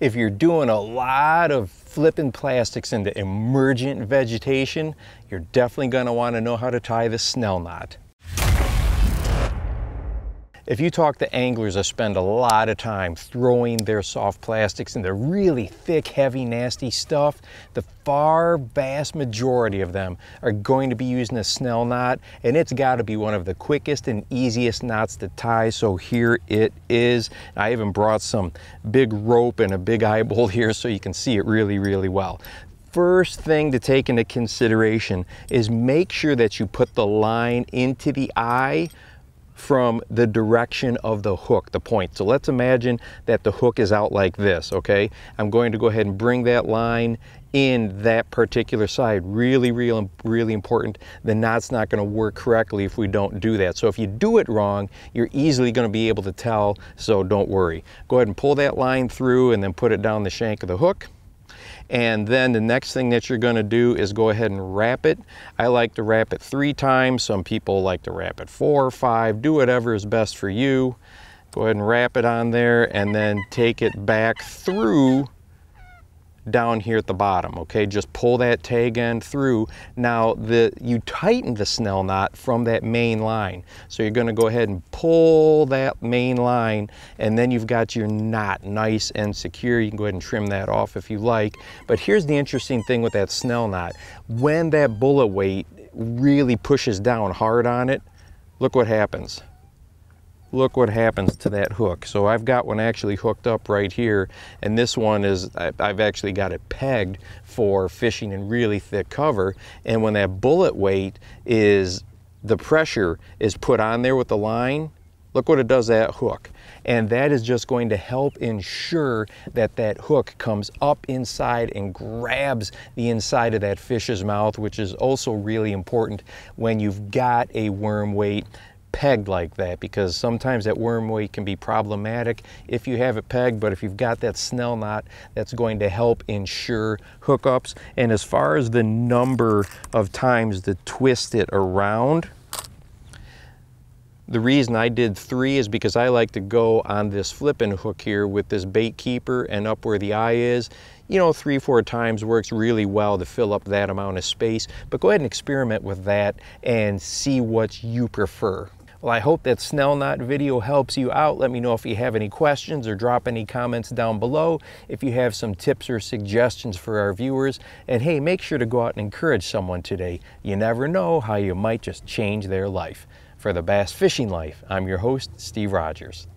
If you're doing a lot of flipping plastics into emergent vegetation, you're definitely gonna wanna know how to tie the snell knot. If you talk to anglers that spend a lot of time throwing their soft plastics into really thick, heavy, nasty stuff, the far vast majority of them are going to be using a snell knot, and it's got to be one of the quickest and easiest knots to tie. So here it is. I even brought some big rope and a big eyebolt here so you can see it really, really well first thing to take into consideration is make sure that you put the line into the eye from the direction of the hook, the point. So let's imagine that the hook is out like this, okay? I'm going to go ahead and bring that line in that particular side. Really, really, really important. The knot's not gonna work correctly if we don't do that. So if you do it wrong, you're easily gonna be able to tell, so don't worry. Go ahead and pull that line through and then put it down the shank of the hook. And then the next thing that you're gonna do is go ahead and wrap it. I like to wrap it three times. Some people like to wrap it four or five. Do whatever is best for you. Go ahead and wrap it on there and then take it back through down here at the bottom, okay? Just pull that tag end through. Now, the you tighten the snell knot from that main line. So you're gonna go ahead and pull that main line and then you've got your knot nice and secure. You can go ahead and trim that off if you like. But here's the interesting thing with that snell knot. When that bullet weight really pushes down hard on it, look what happens look what happens to that hook. So I've got one actually hooked up right here, and this one is, I've actually got it pegged for fishing in really thick cover, and when that bullet weight is, the pressure is put on there with the line, look what it does that hook. And that is just going to help ensure that that hook comes up inside and grabs the inside of that fish's mouth, which is also really important when you've got a worm weight pegged like that because sometimes that worm weight can be problematic if you have it pegged, but if you've got that snell knot, that's going to help ensure hookups. And as far as the number of times to twist it around, the reason I did three is because I like to go on this flipping hook here with this bait keeper and up where the eye is. You know, three, four times works really well to fill up that amount of space. But go ahead and experiment with that and see what you prefer. Well, I hope that Snell Knot video helps you out. Let me know if you have any questions or drop any comments down below. If you have some tips or suggestions for our viewers. And hey, make sure to go out and encourage someone today. You never know how you might just change their life. For the Bass Fishing Life, I'm your host, Steve Rogers.